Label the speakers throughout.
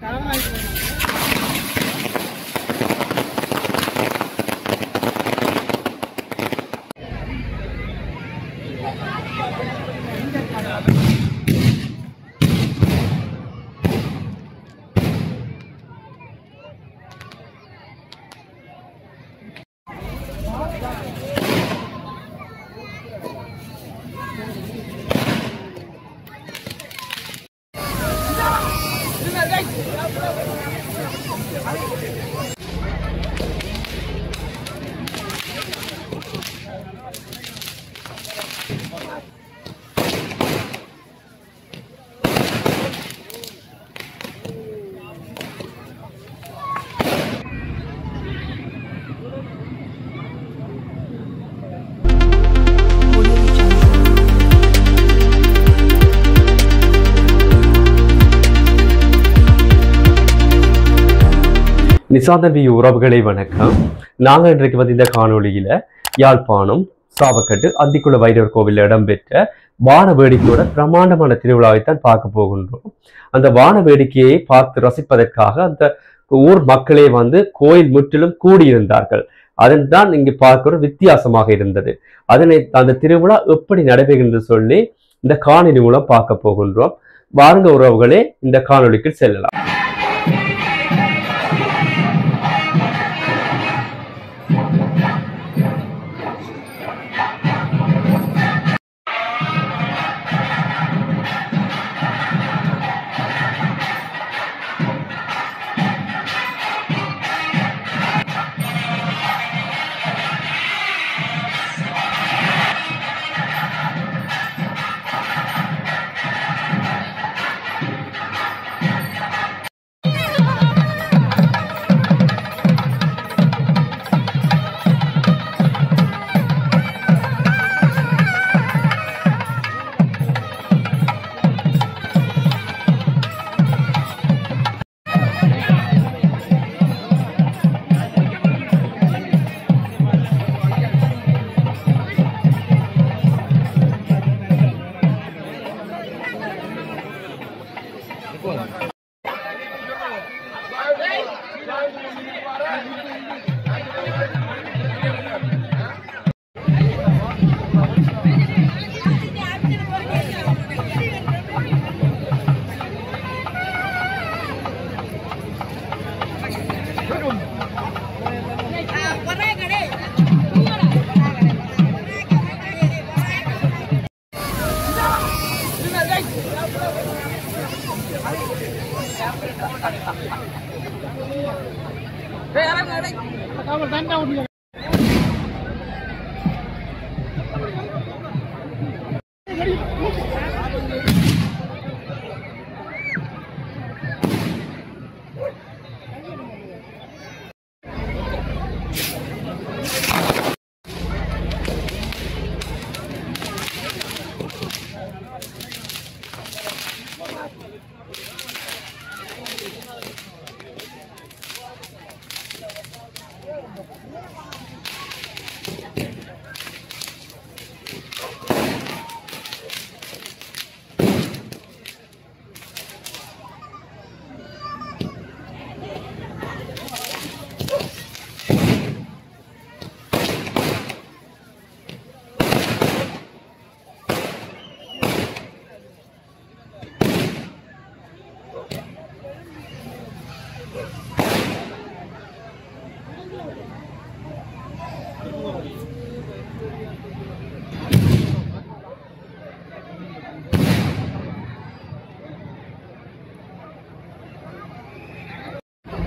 Speaker 1: 다음화에보 여. நிசாந்தவி உறவுகளை வணக்கம். நாங்கள் இன்றைக்கு வந்து இந்த காணொளியில யாழ்ப்பாணம் சாவக்கட்டு அந்திக்குள வைரவர் கோவிலில் இடம்பெற்ற வான வேடிக்கையோட பிரமாண்டமான திருவிழாவைத்தான் பார்க்க போகின்றோம். அந்த வான வேடிக்கையை பார்த்து ரசிப்பதற்காக அந்த ஊர் மக்களே வந்து கோயில் முற்றிலும் கூடியிருந்தார்கள். அதன் தான் இங்கு பார்க்கிற வித்தியாசமாக இருந்தது. அதனை அந்த திருவிழா எப்படி நடைபெறுகிறது சொல்லி இந்த காணொலி மூலம் பார்க்க போகின்றோம். வாருங்க உறவுகளே இந்த காணொலிக்கு செல்லலாம்.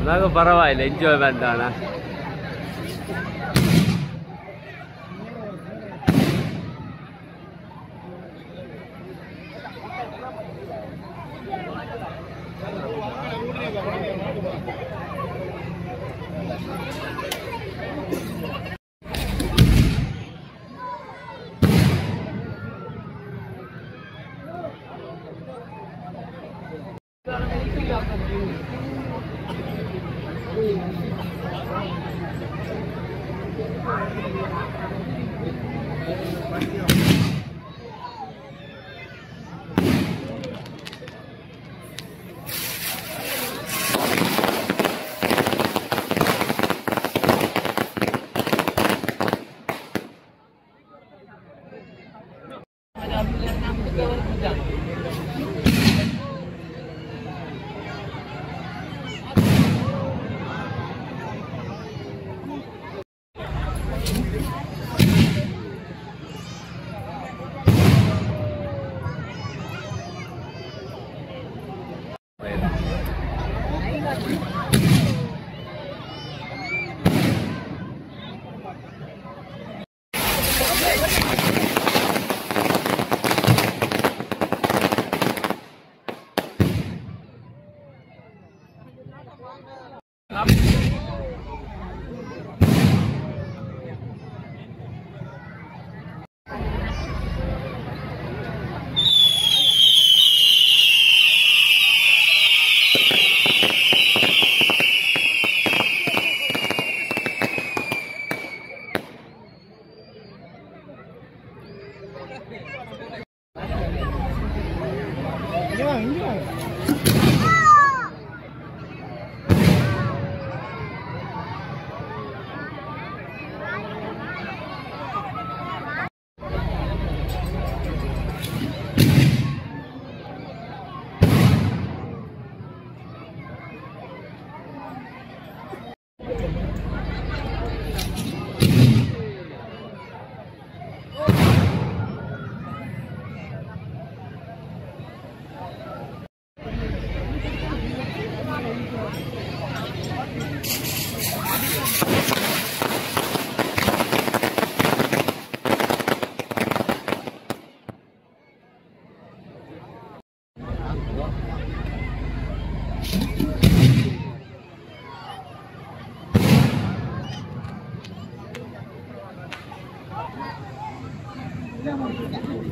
Speaker 1: No, no, no, no, no, no, no, Thank you. 아, 인정 인정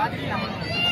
Speaker 1: patria.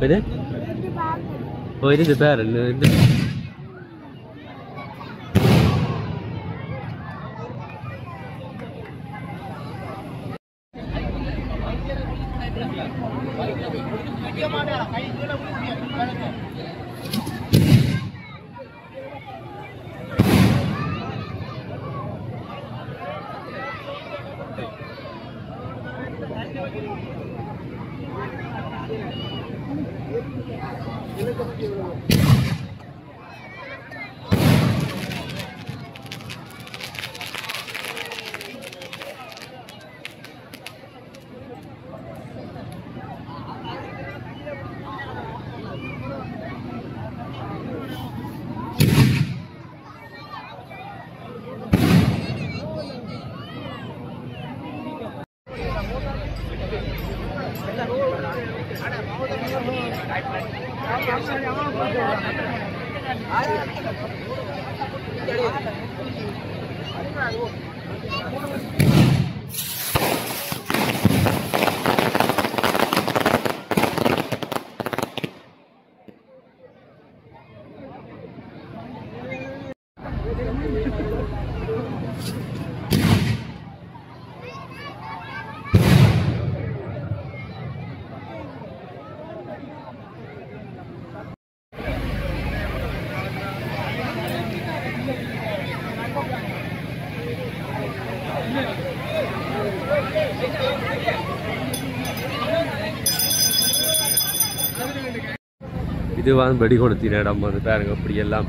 Speaker 1: ഒരു ഒരു പേരല്ല இது வந்து வெடி கொடுத்தின இடம் வந்து பாருங்கள் இப்படியெல்லாம்